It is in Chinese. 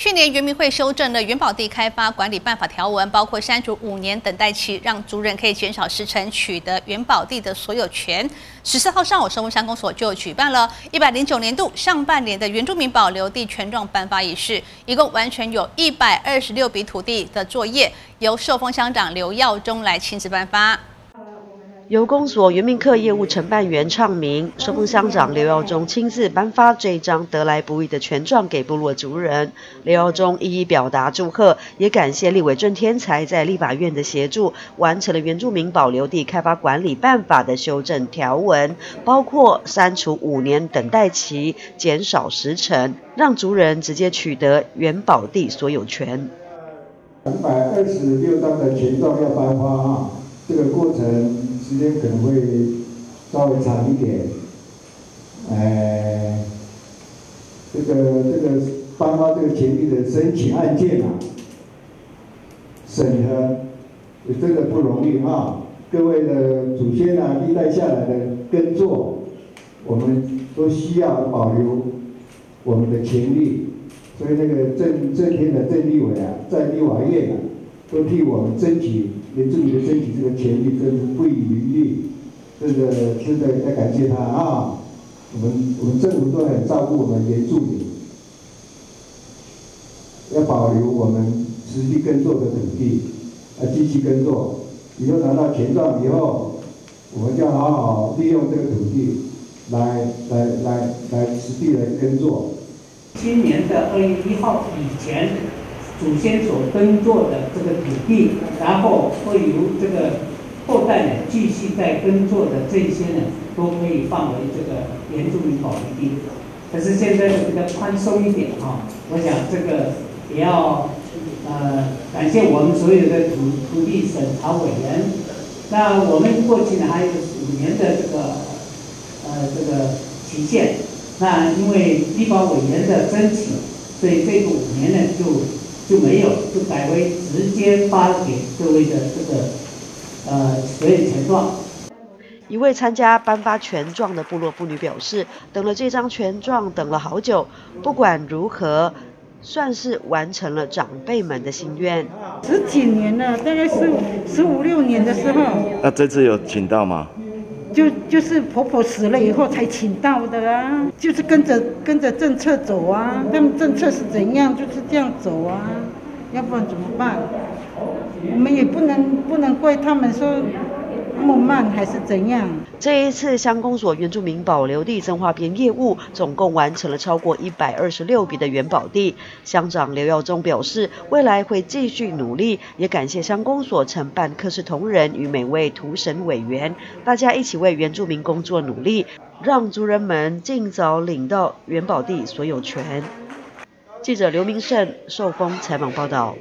去年原民会修正了原保地开发管理办法条文，包括删除五年等待期，让族人可以减少时程取得原保地的所有权。十四号上午，生物乡公所就举办了一百零九年度上半年的原住民保留地权状颁发仪式，一共完全有一百二十六笔土地的作业，由受封乡长刘耀忠来亲自颁发。由公所原民课业务承办员唱名，收封乡长刘耀忠亲自颁发这一张得来不易的权状给部落族人。刘耀忠一一表达祝贺，也感谢立委郑天才在立法院的协助，完成了原住民保留地开发管理办法的修正条文，包括删除五年等待期，减少时程，让族人直接取得原保地所有权。两百二十六张的权状要颁发啊，这个过程。时间可能会稍微长一点，哎，这个这个颁发这个权利的申请案件啊，审核也真的不容易啊！各位的祖先啊，历代下来的耕作，我们都需要保留我们的权利，所以那个郑郑天的郑立伟啊，在立法院啊，都替我们争取。原住民的身体这个权利，真是不遗余力，这个真的要感谢他啊！我们我们政府都很照顾我们原住民，要保留我们实际耕作的土地，啊，继续耕作。以后拿到权状以后，我们就要好好利用这个土地，来来来来实地来耕作。今年的二月一号以前。祖先所耕作的这个土地，然后会由这个后代呢继续在耕作的这些呢，都可以放为这个原住民保留地。可是现在呢比较宽松一点哈，我想这个也要呃感谢我们所有的土土地审查委员。那我们过去呢还有五年的这个呃这个期限，那因为地方委员的争取，所以这个五年呢就。就没有，就改为直接发给各位的这个呃所有权状。一位参加颁发权状的部落妇女表示，等了这张权状等了好久，不管如何，算是完成了长辈们的心愿。十几年了，大概是十五六年的时候。那这次有请到吗？就就是婆婆死了以后才请到的啊，就是跟着跟着政策走啊，他们政策是怎样就是这样走啊，要不然怎么办？我们也不能不能怪他们说。那么慢还是怎样？这一次乡公所原住民保留地增化编业务，总共完成了超过一百二十六笔的原保地。乡长刘耀忠表示，未来会继续努力，也感谢乡公所承办科室同仁与每位图审委员，大家一起为原住民工作努力，让族人们尽早领到原保地所有权。记者刘明胜受封采访报道。